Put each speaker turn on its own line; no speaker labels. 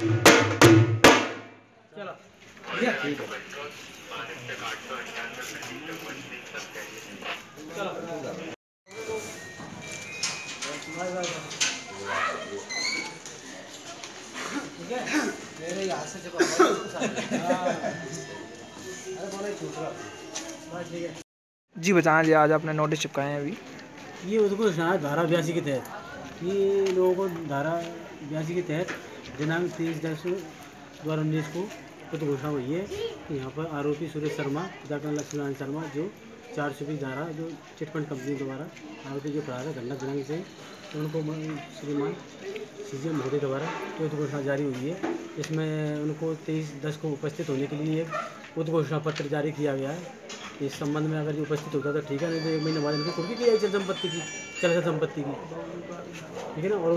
चलो। ठीक है मेरे यहाँ से जब अरे बोले छूट रहा बस ठीक है
जी बताएँ जी आज आपने नोटिस चिपकाए हैं अभी।
ये उसको धारा बयासी के तहत। ये लोगों को धारा बयासी के तहत दिनांक तेईस दस दो हज़ार उन्नीस को कुछ घोषणा हुई है कि यहाँ पर आरोपी सुरेश शर्मा, पिता लक्ष्मीनारायण शर्मा, जो चार सौ बीस धारा, जो चिटफंड कंपनी द्वारा आरोपी जो फरार है, घटना दिनांक से उनको श्रीमान सी जी महोदय द्वारा उद्घोषणा जारी हुई है। इसमें उनको तेईस दस को उपस्थित होने के लिए एक उद्घोषणा पत्र जारी किया गया है। इस संबंध में अगर ये उपस्थित होता तो ठीक है, नहीं तो एक महीने बाद इनकी कुर्की की जाएगी चल संपत्ति की चल संपत्ति की। ठीक है ना? और